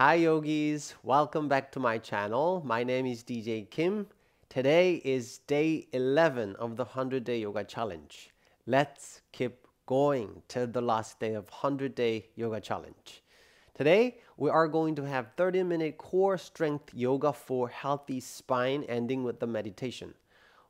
Hi yogis, welcome back to my channel. My name is DJ Kim. Today is day 11 of the 100 day yoga challenge. Let's keep going till the last day of 100 day yoga challenge. Today we are going to have 30 minute core strength yoga for healthy spine ending with the meditation.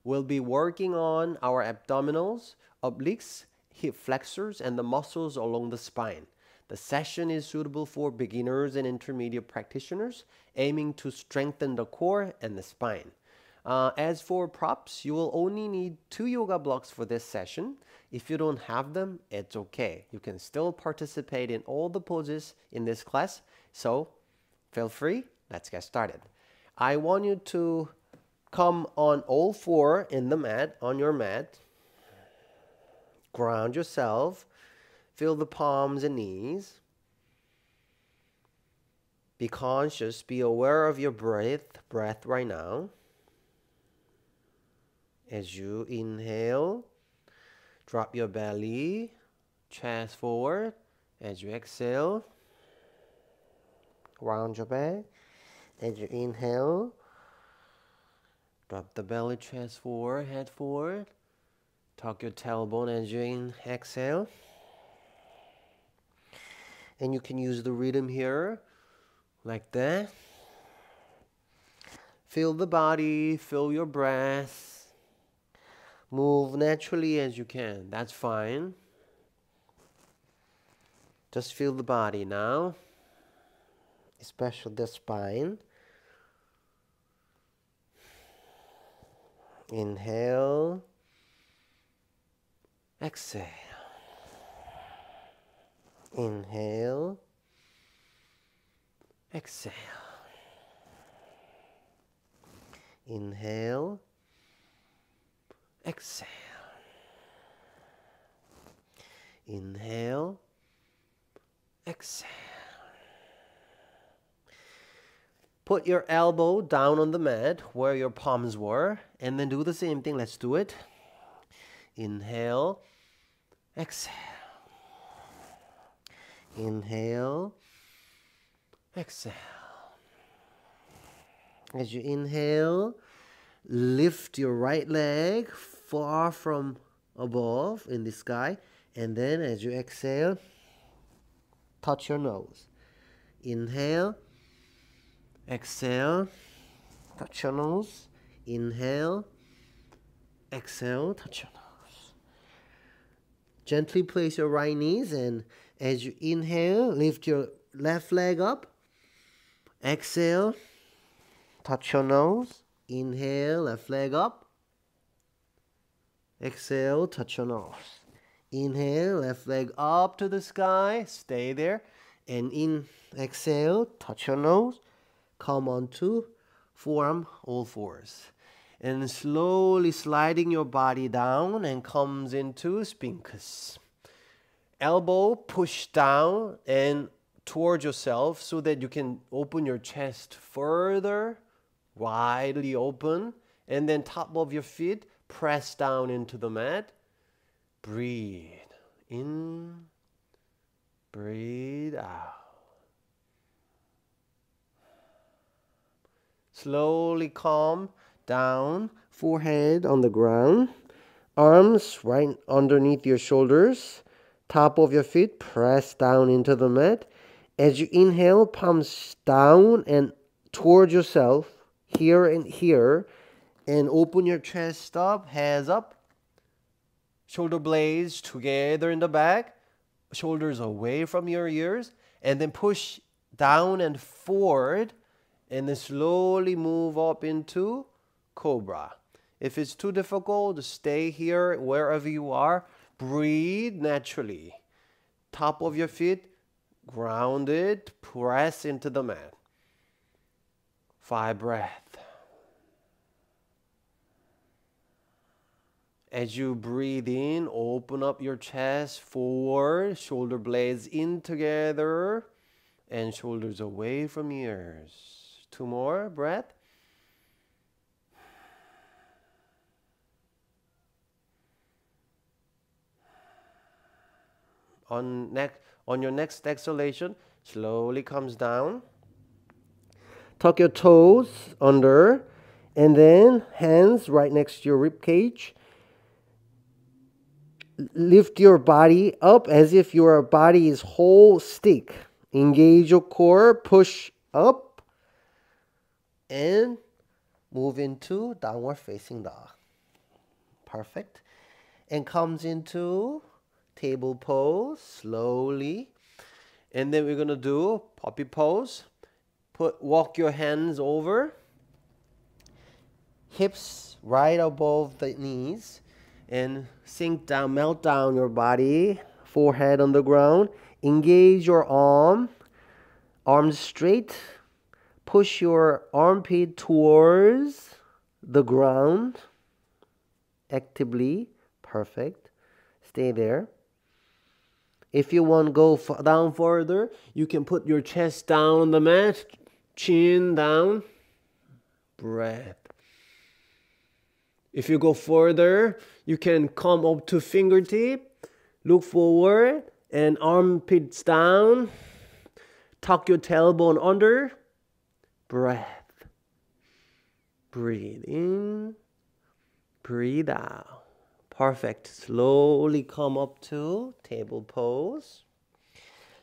We'll be working on our abdominals, obliques, hip flexors and the muscles along the spine. The session is suitable for beginners and intermediate practitioners aiming to strengthen the core and the spine. Uh, as for props, you will only need two yoga blocks for this session. If you don't have them, it's okay. You can still participate in all the poses in this class. So feel free. Let's get started. I want you to come on all four in the mat, on your mat. Ground yourself Feel the palms and knees. Be conscious, be aware of your breath, breath right now. As you inhale, drop your belly, chest forward. As you exhale, round your back. As you inhale, drop the belly, chest forward, head forward. Tuck your tailbone as you in, exhale and you can use the rhythm here like that. Feel the body feel your breath. Move naturally as you can. That's fine. Just feel the body now especially the spine. Inhale. Exhale Inhale. Exhale. Inhale. Exhale. Inhale. Exhale. Put your elbow down on the mat where your palms were and then do the same thing. Let's do it. Inhale. Exhale. Inhale. Exhale. As you inhale, lift your right leg far from above in the sky. And then as you exhale, touch your nose. Inhale. Exhale. Touch your nose. Inhale. Exhale. Touch your nose. Gently place your right knees and as you inhale, lift your left leg up. Exhale, touch your nose. Inhale, left leg up. Exhale, touch your nose. Inhale, left leg up to the sky. Stay there. And in exhale, touch your nose. Come on to forearm, all fours. And slowly sliding your body down and comes into Sphinx elbow push down and towards yourself so that you can open your chest further, widely open, and then top of your feet press down into the mat. Breathe in, breathe out. Slowly calm down, forehead on the ground, arms right underneath your shoulders top of your feet, press down into the mat. As you inhale, palms down and towards yourself, here and here, and open your chest up, hands up, shoulder blades together in the back, shoulders away from your ears, and then push down and forward, and then slowly move up into cobra. If it's too difficult, stay here wherever you are Breathe naturally. Top of your feet grounded, press into the mat. Five breath. As you breathe in, open up your chest forward, shoulder blades in together, and shoulders away from ears. Two more breath. On next on your next exhalation slowly comes down tuck your toes under, and then hands right next to your rib cage. Lift your body up as if your body is whole stick. Engage your core, push up, and move into downward facing dog. Perfect. And comes into table pose slowly. And then we're going to do puppy pose. Put walk your hands over. Hips right above the knees and sink down, melt down your body, forehead on the ground. Engage your arm, arms straight. Push your armpit towards the ground actively. Perfect. Stay there. If you want to go down further, you can put your chest down on the mat, chin down, breath. If you go further, you can come up to fingertip, look forward, and armpits down. Tuck your tailbone under, breath. Breathe in, breathe out. Perfect. Slowly come up to table pose.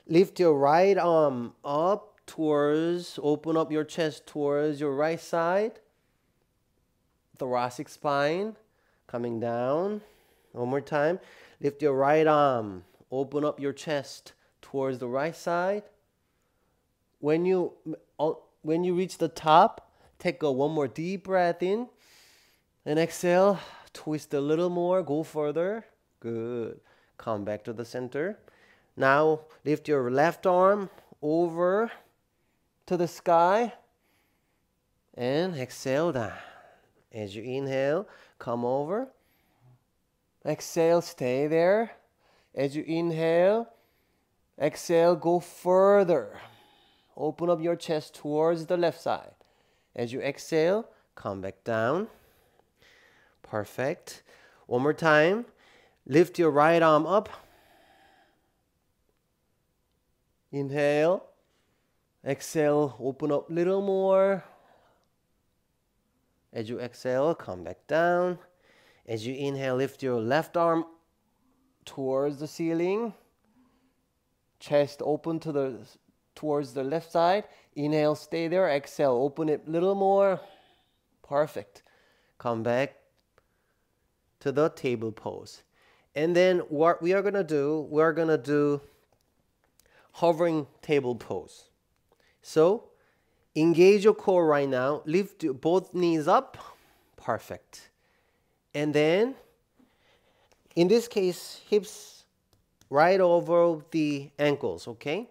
Lift your right arm up towards, open up your chest towards your right side. Thoracic spine coming down. One more time. Lift your right arm, open up your chest towards the right side. When you uh, when you reach the top, take a one more deep breath in and exhale twist a little more, go further. Good. Come back to the center. Now lift your left arm over to the sky and exhale down. As you inhale, come over. Exhale, stay there. As you inhale, exhale, go further. Open up your chest towards the left side. As you exhale, come back down. Perfect. One more time. Lift your right arm up. Inhale. Exhale, open up a little more. As you exhale, come back down. As you inhale, lift your left arm towards the ceiling. Chest open to the towards the left side. Inhale, stay there. Exhale, open it a little more. Perfect. Come back to the table pose. And then what we are going to do, we're going to do hovering table pose. So engage your core right now. Lift both knees up. Perfect. And then, in this case, hips right over the ankles, okay?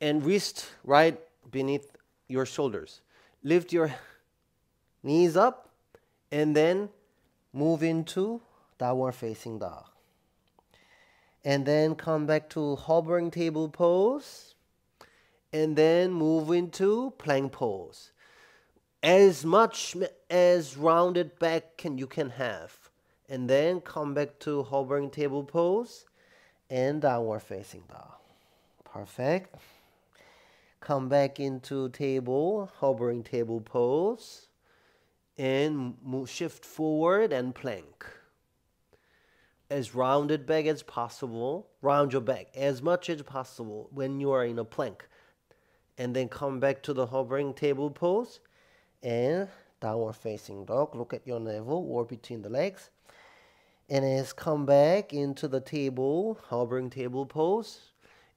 And wrist right beneath your shoulders. Lift your knees up and then move into downward facing dog. And then come back to hovering table pose. And then move into plank pose. As much as rounded back can you can have. And then come back to hovering table pose and downward facing dog. Perfect. Come back into table, hovering table pose and move, shift forward and plank. As rounded back as possible, round your back as much as possible when you are in a plank. And then come back to the hovering table pose and downward facing dog. Look at your navel or between the legs. And as come back into the table, hovering table pose,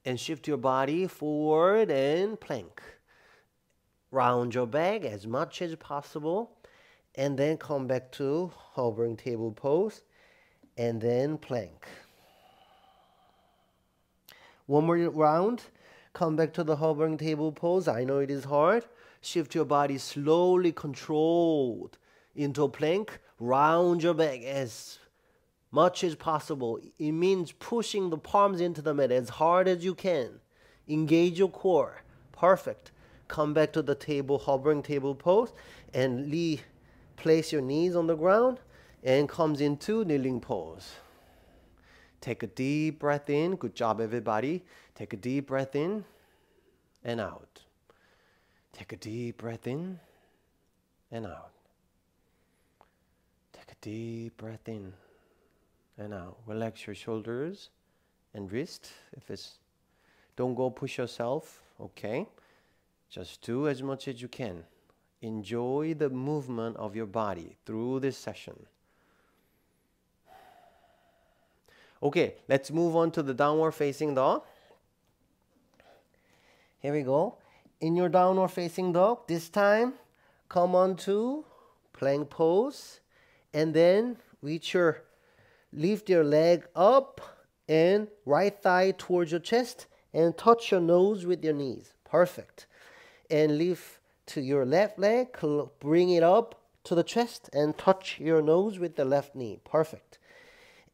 and shift your body forward and plank. Round your back as much as possible and then come back to hovering table pose and then plank. One more round, come back to the hovering table pose. I know it is hard. Shift your body slowly controlled into a plank. Round your back as much as possible. It means pushing the palms into the mat as hard as you can. Engage your core. Perfect. Come back to the table, hovering table pose, and leave Place your knees on the ground and comes into kneeling pose. Take a deep breath in. Good job, everybody. Take a deep breath in and out. Take a deep breath in and out. Take a deep breath in and out. Relax your shoulders and wrist. If it's don't go push yourself, okay? Just do as much as you can. Enjoy the movement of your body through this session. Okay, let's move on to the downward facing dog. Here we go. In your downward facing dog, this time come on to plank pose and then reach your lift your leg up and right thigh towards your chest and touch your nose with your knees. Perfect. And lift to your left leg, bring it up to the chest and touch your nose with the left knee. Perfect.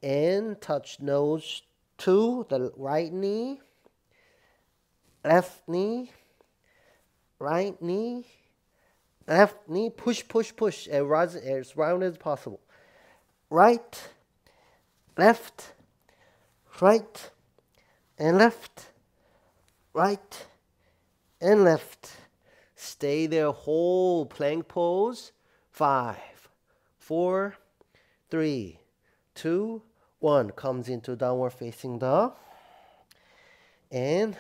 And touch nose to the right knee, left knee, right knee, left knee, push, push, push, as round as possible. Right, left, right, and left, right, and left. Stay there, whole plank pose. Five, four, three, two, one. Comes into downward facing dog. And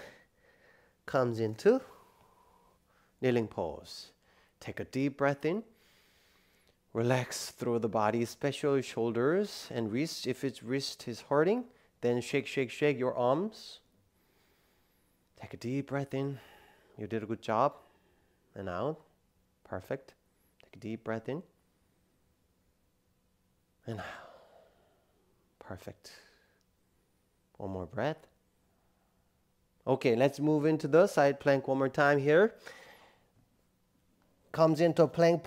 comes into kneeling pose. Take a deep breath in. Relax through the body, especially shoulders and wrists. If its wrist is hurting, then shake, shake, shake your arms. Take a deep breath in. You did a good job and out. Perfect. Take a deep breath in and out. Perfect. One more breath. Okay, let's move into the side plank one more time here. Comes into plank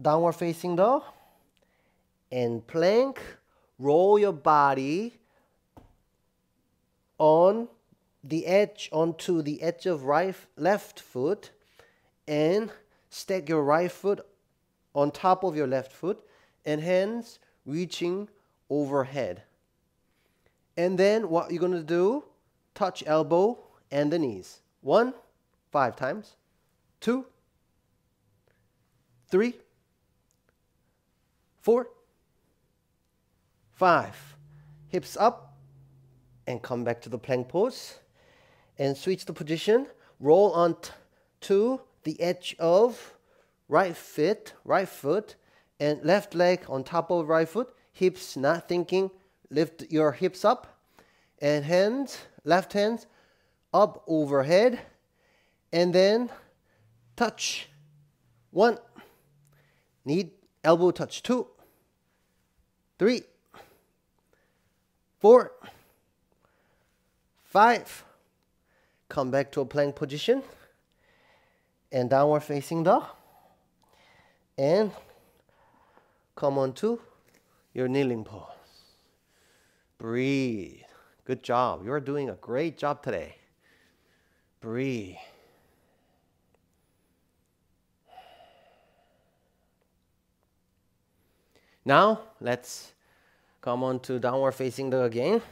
downward facing dog. And plank, roll your body on the edge onto the edge of right left foot and stack your right foot on top of your left foot and hands reaching overhead. And then what you're going to do, touch elbow and the knees. One, five times. Two, three, four, five. Hips up and come back to the plank pose and switch the position. Roll on to the edge of right foot, right foot, and left leg on top of right foot. Hips not thinking. Lift your hips up, and hands, left hands up overhead, and then touch. One. knee, elbow touch. Two. Three. Four. Five. Come back to a plank position and downward facing dog and come on to your kneeling pose. Breathe. Good job. You're doing a great job today. Breathe. Now, let's come on to downward facing dog again.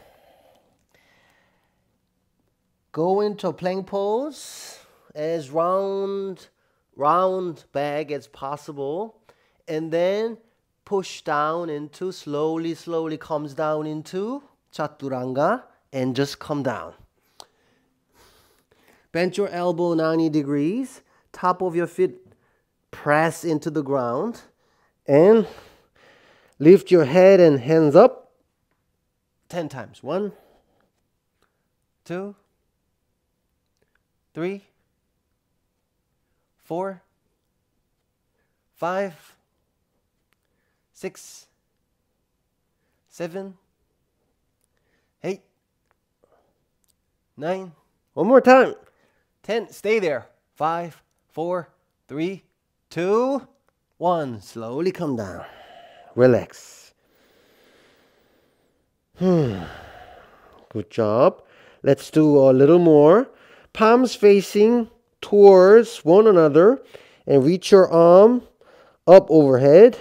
Go into plank pose as round, round bag as possible. And then push down into, slowly, slowly comes down into Chaturanga and just come down. Bend your elbow 90 degrees. Top of your feet press into the ground. And lift your head and hands up 10 times. One, two, three, four, five, six, seven, eight, nine. One more time. Ten. Stay there. Five, four, three, two, one. Slowly come down. Relax. Hmm. Good job. Let's do a little more. Palms facing towards one another and reach your arm up overhead.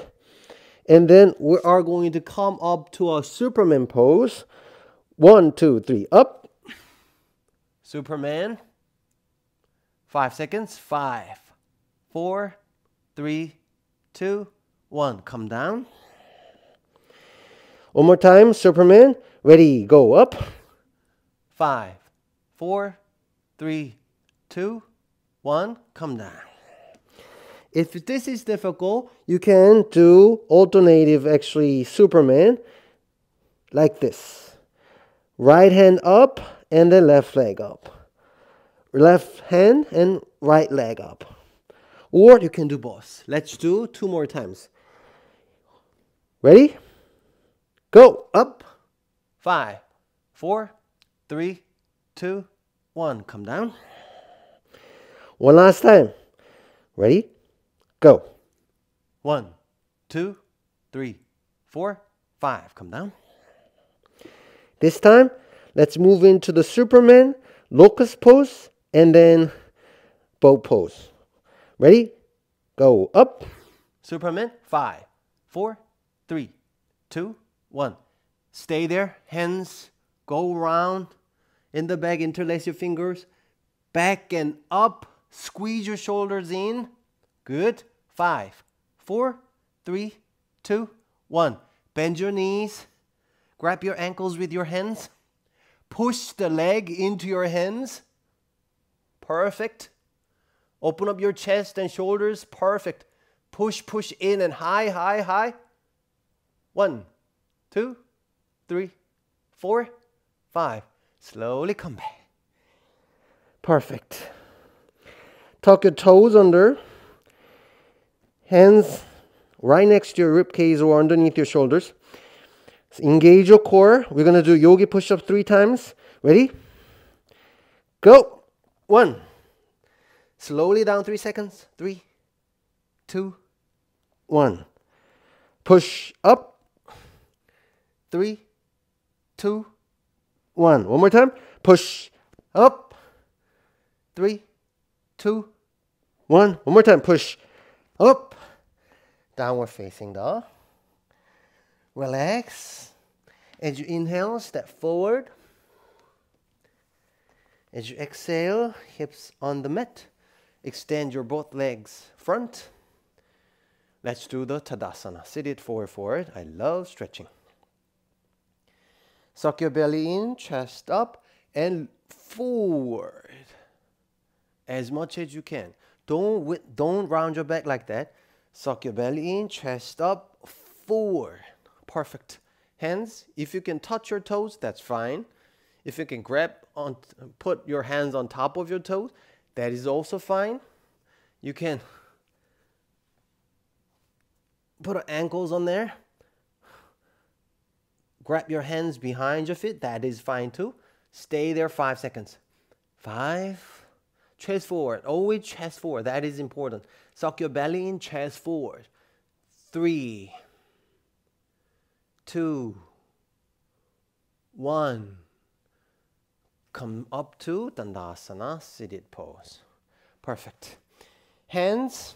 And then we are going to come up to a Superman pose. One, two, three, up. Superman. Five seconds. Five, four, three, two, one. Come down. One more time, Superman. Ready, go up. Five, four, three, two, one. Come down. If this is difficult, you can do alternative actually Superman like this. Right hand up and then left leg up. Left hand and right leg up. Or you can do both. Let's do two more times. Ready? Go up. Five, four, three, two, one. Come down. One last time. Ready? Go. One, two, three, four, five. Come down. This time, let's move into the Superman, locust pose, and then boat pose. Ready? Go up. Superman. Five, four, three, two, one. Stay there. Hands go around in the back, Interlace your fingers. Back and up. Squeeze your shoulders in. Good. Five, four, three, two, one. Bend your knees. Grab your ankles with your hands. Push the leg into your hands. Perfect. Open up your chest and shoulders. Perfect. Push, push in and high, high, high. One, two, three, four, five. Slowly come back. Perfect. Tuck your toes under. Hands right next to your rib cage or underneath your shoulders. Engage your core. We're going to do yogi push up three times. Ready? Go. One. Slowly down three seconds. Three, two, one. Push up. three, two, One. One more time. Push up. three, two, One. One more time. Push up. downward facing dog. Relax. As you inhale, step forward. As you exhale, hips on the mat. Extend your both legs front. Let's do the Tadasana. Sit it forward, forward. I love stretching. Suck your belly in, chest up, and forward as much as you can. Don't don't round your back like that. Suck your belly in, chest up, forward. Perfect. Hands, if you can touch your toes, that's fine. If you can grab on put your hands on top of your toes, that is also fine. You can put ankles on there. Grab your hands behind your feet, that is fine too. Stay there 5 seconds. 5 chest forward. Always chest forward. That is important. Suck your belly in, chest forward. Three, two, one. Come up to Dandasana, seated pose. Perfect. Hands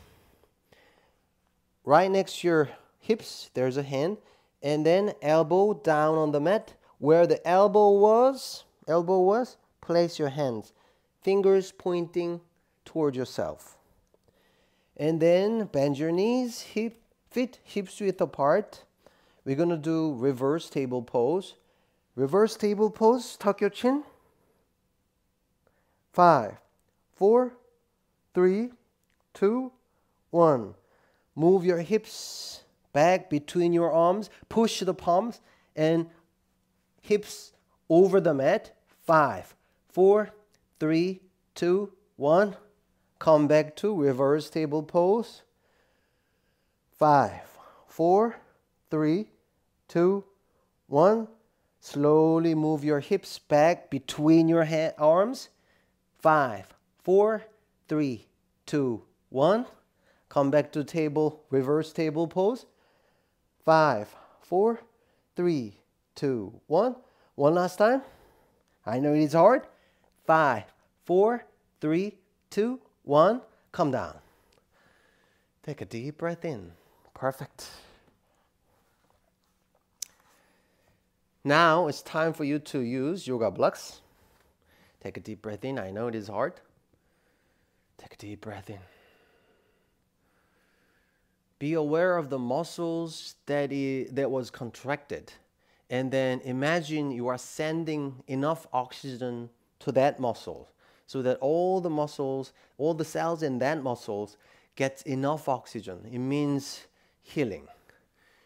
right next to your hips, there's a hand. And then elbow down on the mat. Where the elbow was, elbow was, place your hands fingers pointing toward yourself. And then bend your knees, hip, feet hips width apart. We're gonna do reverse table pose. Reverse table pose, tuck your chin. Five, four, three, two, one. Move your hips back between your arms. Push the palms and hips over the mat. Five, four, three, two, one. Come back to reverse table pose. Five, four, three, two, one. Slowly move your hips back between your ha- arms. Five, four, three, two, one. Come back to table, reverse table pose. Five, four, three, two, one. One last time. I know it is hard. Five, four, three, two, one. Come down. Take a deep breath in. Perfect. Now it's time for you to use yoga blocks. Take a deep breath in. I know it is hard. Take a deep breath in. be aware of the muscles that, is, that was contracted. And then imagine you are sending enough oxygen to that muscle so that all the muscles, all the cells in that muscles gets enough oxygen. It means healing.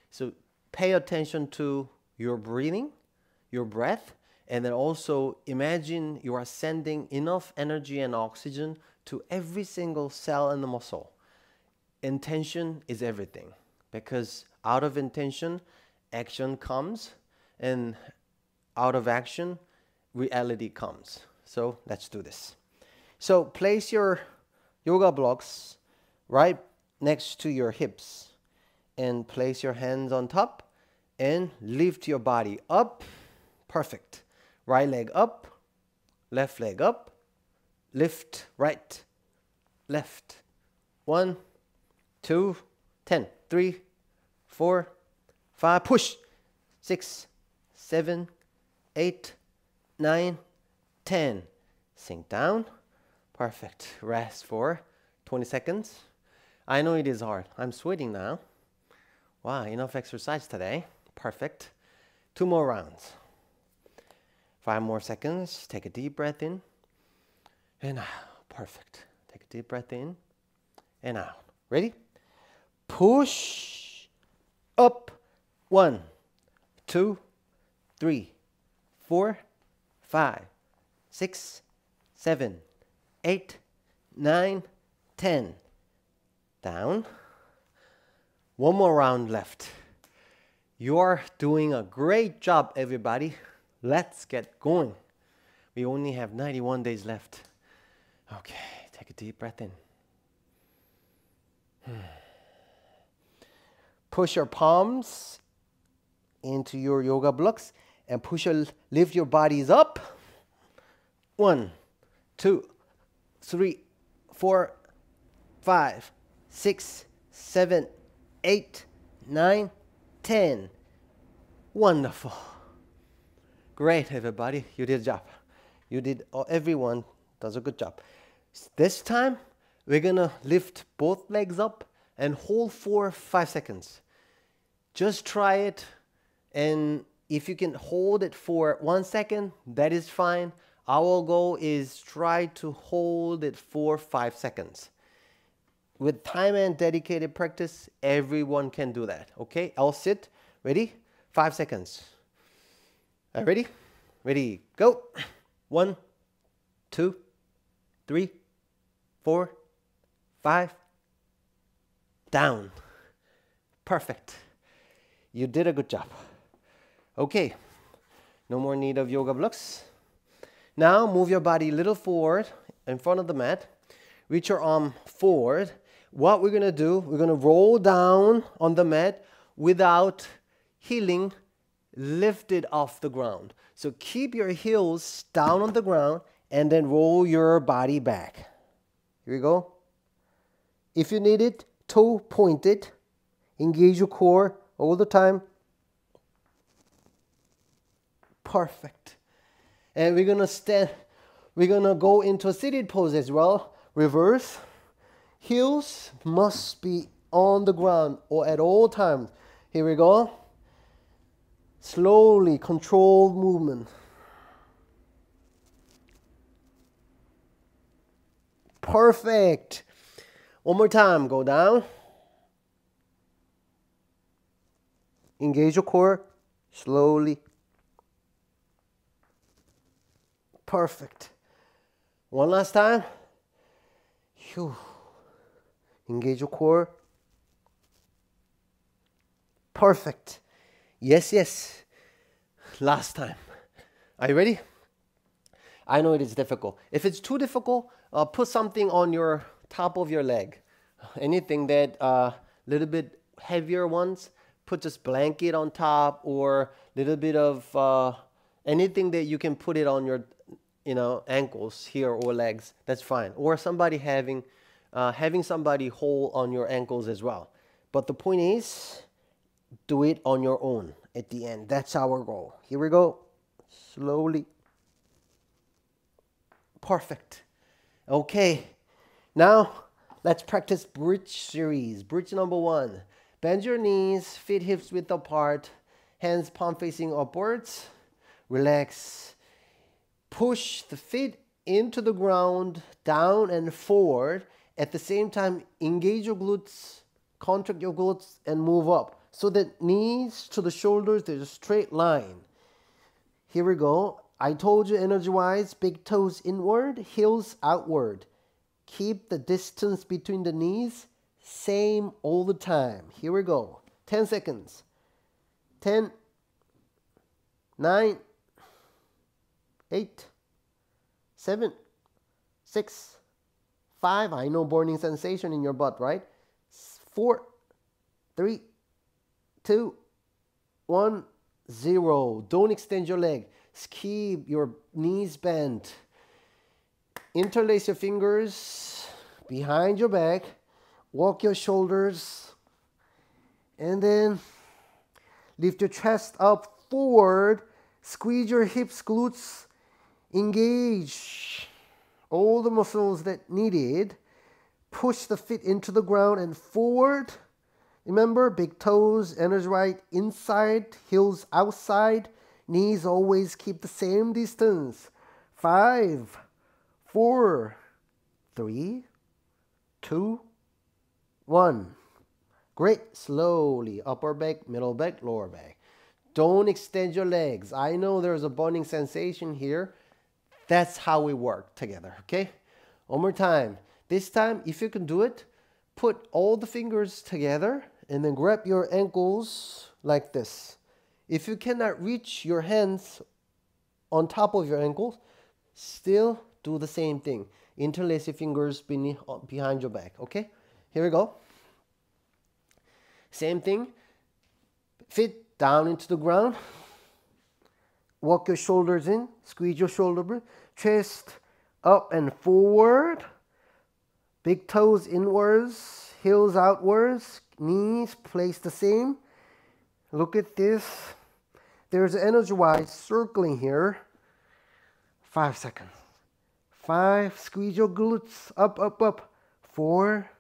So pay attention to your breathing, your breath, and then also imagine you are sending enough energy and oxygen to every single cell in the muscle intention is everything because out of intention, action comes, and out of action, reality comes. So let's do this. So place your yoga blocks right next to your hips and place your hands on top and lift your body up. Perfect. Right leg up, left leg up, lift, right, left. One, two, ten, three, four, five, push, six, seven, eight, nine, ten. Sink down. Perfect. Rest for 20 seconds. I know it is hard. I'm sweating now. Wow, enough exercise today. Perfect. Two more rounds. Five more seconds. Take a deep breath in and out. Perfect. Take a deep breath in and out. Ready? push up one, two, three, four, five, six, seven, eight, nine, ten. Down. One more round left. You're doing a great job, everybody. Let's get going. We only have 91 days left. Okay, take a deep breath in. Push your palms into your yoga blocks and push your, lift your bodies up. One, two, three, four, five, six, seven, eight, nine, ten. Wonderful. Great, everybody. You did a job. You did, oh, everyone does a good job. This time, we're gonna lift both legs up and hold for five seconds. Just try it. And if you can hold it for one second, that is fine. Our goal is try to hold it for five seconds. With time and dedicated practice, everyone can do that. Okay, I'll sit. Ready? Five seconds. Are ready? Ready, go. One, two, three, four, five. Down. Perfect. You did a good job. Okay, no more need of yoga blocks. Now move your body a little forward in front of the mat. Reach your arm forward. What we're gonna do, we're gonna roll down on the mat without heeling, lifted off the ground. So keep your heels down on the ground and then roll your body back. Here we go. If you need it, toe pointed, engage your core, all the time. Perfect. And we're gonna stand, we're gonna go into a seated pose as well. Reverse. Heels must be on the ground or at all times. Here we go. Slowly, controlled movement. Perfect. One more time, go down. Engage your core slowly. Perfect. One last time. Whew. Engage your core. Perfect. Yes, yes. Last time. Are you ready? I know it is difficult. If it's too difficult, uh, put something on your top of your leg. Anything that a uh, little bit heavier ones put just blanket on top or little bit of uh, anything that you can put it on your you know ankles here or legs that's fine or somebody having uh, having somebody hold on your ankles as well but the point is do it on your own at the end that's our goal here we go slowly perfect okay now Let's practice bridge series. Bridge number one. Bend your knees, feet hips width apart, hands palm facing upwards. Relax. Push the feet into the ground, down and forward. At the same time, engage your glutes, contract your glutes, and move up. So that knees to the shoulders, there's a straight line. Here we go. I told you energy wise, big toes inward, heels outward. Keep the distance between the knees same all the time. Here we go. 10 seconds. 10, 9, 8, 7, 6, 5. I know burning sensation in your butt, right? 4, 3, 2, 1, 0. Don't extend your leg. Keep your knees bent. Interlace your fingers behind your back. Walk your shoulders. And then lift your chest up forward. Squeeze your hips, glutes. Engage all the muscles that needed. Push the feet into the ground and forward. Remember, big toes, energy right inside, heels outside. Knees always keep the same distance. Five, four, three, two, one. Great. Slowly. Upper back, middle back, lower back. Don't extend your legs. I know there's a burning sensation here. That's how we work together. Okay? One more time. This time, if you can do it, put all the fingers together and then grab your ankles like this. If you cannot reach your hands on top of your ankles, still do the same thing. Interlace your fingers beneath, behind your back. Okay, here we go. Same thing. Feet down into the ground. Walk your shoulders in. Squeeze your shoulder. Chest up and forward. Big toes inwards. Heels outwards. Knees place the same. Look at this. There's energy wise circling here. Five seconds. Five. Squeeze your glutes up, up, up. Four,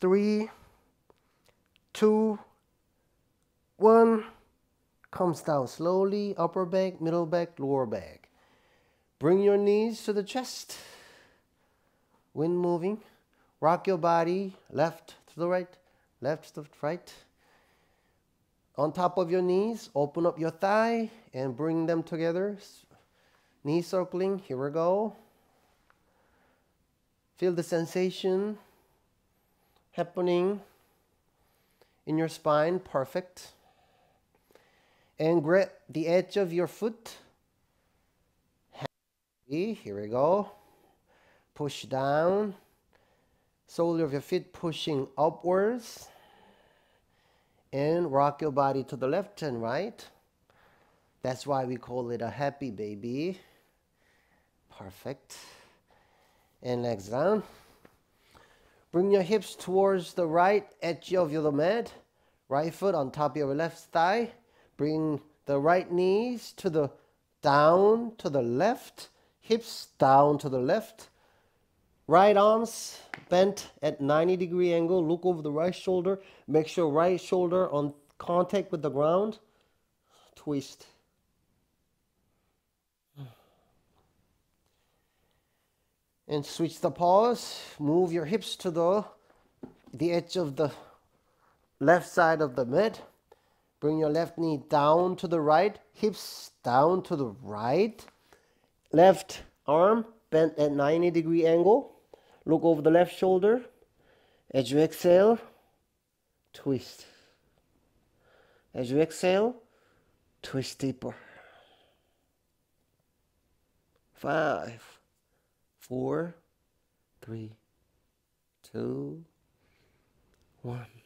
three, two, one. Comes down slowly. Upper back, middle back, lower back. Bring your knees to the chest. Wind moving. Rock your body left to the right, left to the right on top of your knees, open up your thigh and bring them together. Knee circling, here we go. Feel the sensation happening in your spine, perfect. And grab the edge of your foot. Here we go. Push down. Sole of your feet pushing upwards and rock your body to the left and right. That's why we call it a happy baby. Perfect. And legs down. Bring your hips towards the right edge of your mat. Right foot on top of your left thigh. Bring the right knees to the down to the left. Hips down to the left. Right arms bent at 90 degree angle. Look over the right shoulder. Make sure right shoulder on contact with the ground. Twist. And switch the pause. Move your hips to the, the edge of the left side of the mat. Bring your left knee down to the right. Hips down to the right. Left arm bent at 90 degree angle. Look over the left shoulder. As you exhale, twist. As you exhale, twist deeper. Five, four, three, two, one.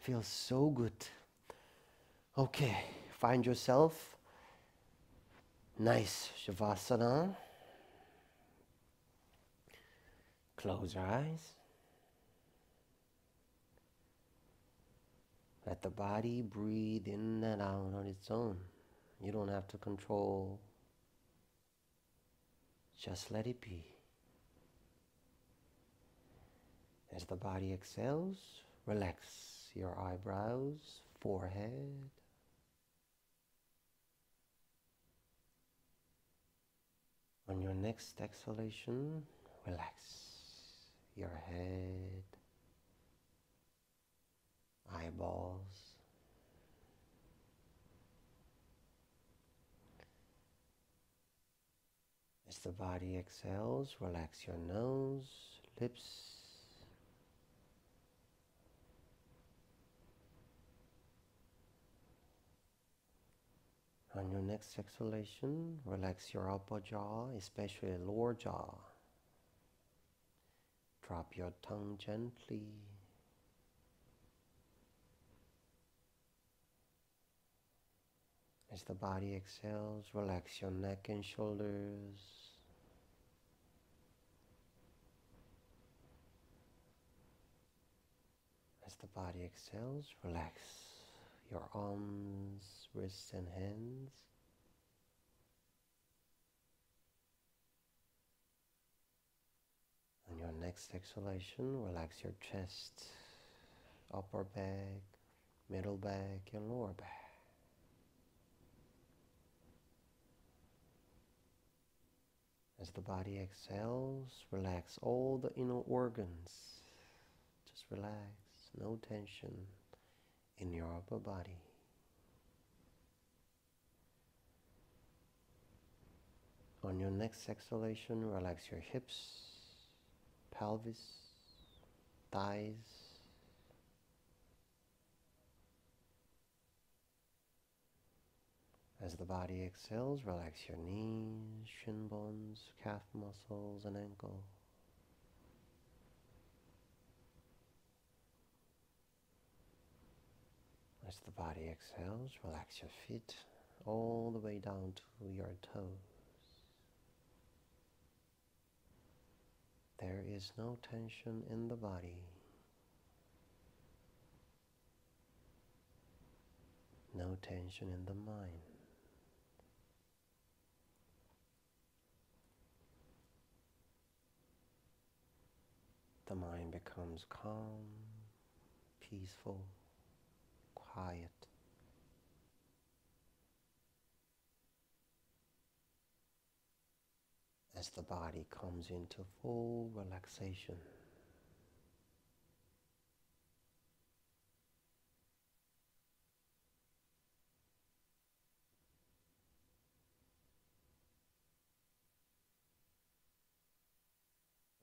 Feels so good. Okay, find yourself. Nice Shavasana. Close your eyes. Let the body breathe in and out on its own. You don't have to control. Just let it be. As the body exhales, relax your eyebrows, forehead. On your next exhalation, relax your head, eyeballs. As the body exhales, relax your nose, lips, On your next exhalation, relax your upper jaw, especially lower jaw. Drop your tongue gently. As the body exhales, relax your neck and shoulders. As the body exhales, relax your arms, wrists, and hands. On your next exhalation, relax your chest, upper back, middle back, and lower back. As the body exhales, relax all the inner organs. Just relax, no tension in your upper body. On your next exhalation, relax your hips, pelvis, thighs. As the body exhales, relax your knees, shin bones, calf muscles, and ankle. As the body exhales, relax your feet all the way down to your toes. There is no tension in the body. No tension in the mind. The mind becomes calm, peaceful, As the body comes into full relaxation.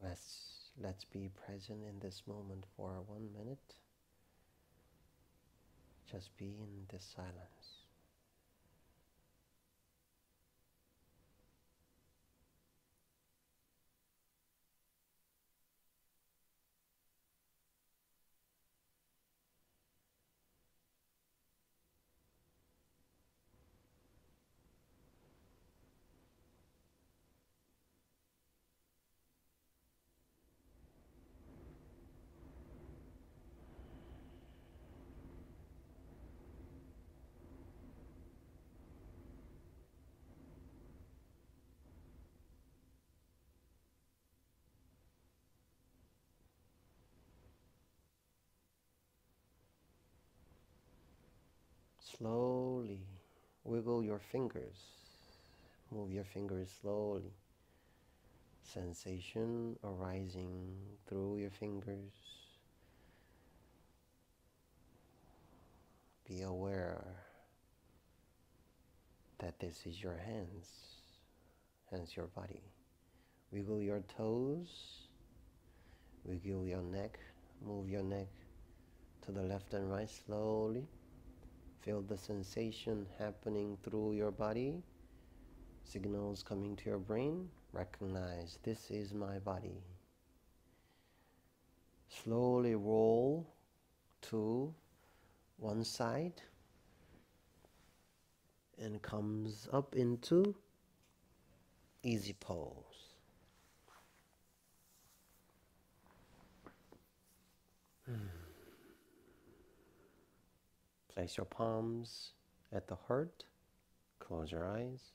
Let's, let's be present in this moment for one minute. Just be in this silence. Slowly wiggle your fingers. Move your fingers slowly. Sensation arising through your fingers. Be aware that this is your hands, hence your body. Wiggle your toes, wiggle your neck, move your neck to the left and right slowly. Feel the sensation happening through your body, signals coming to your brain. Recognize this is my body. Slowly roll to one side and comes up into easy pose. Hmm. Place your palms at the heart. Close your eyes.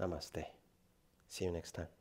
Namaste. See you next time.